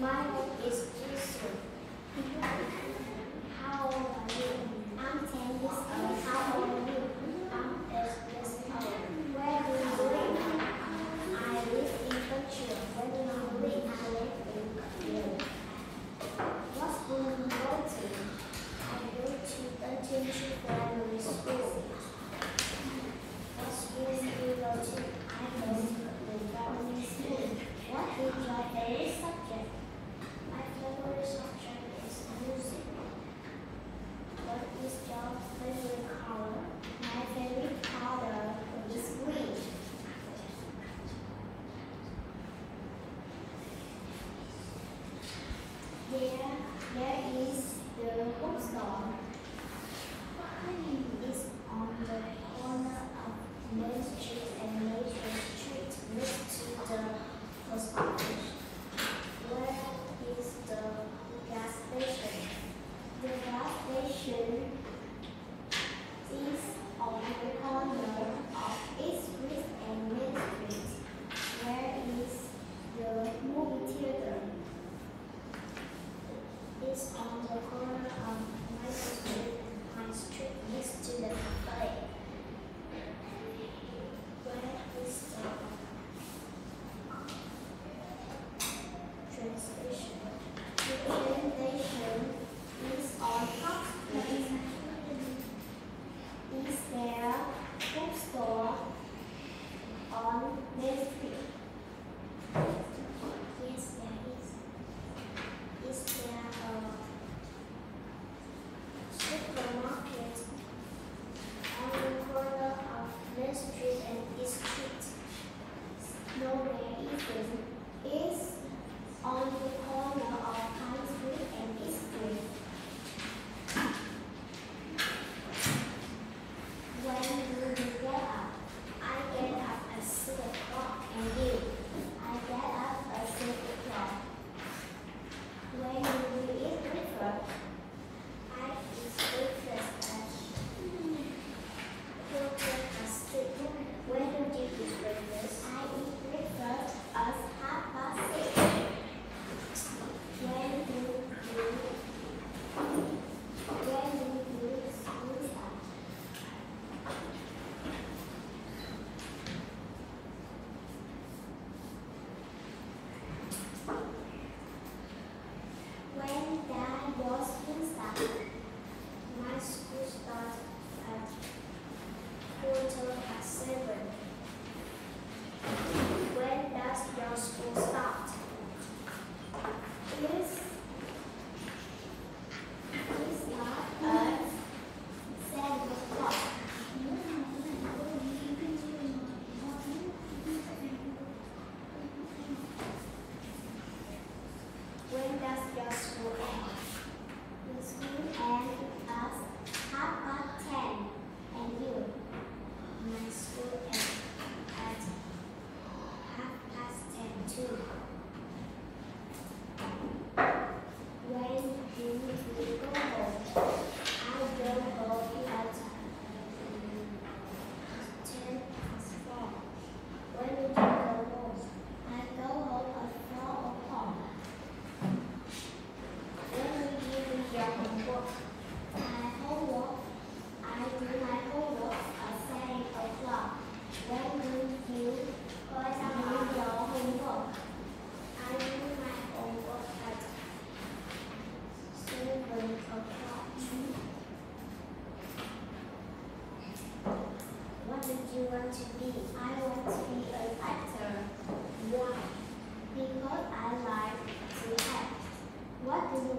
My name is Jisoo. How There is the bookstore? Mine on the corner of Main Street and Main Street next to the. Where is the gas station? The gas station is on the corner of East Street presentation is on Fox Is there school starts at quarter past seven.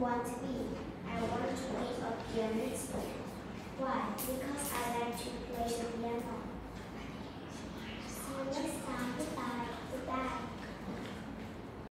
want to be? I want to be a pianist. Why? Because I like to play the piano. So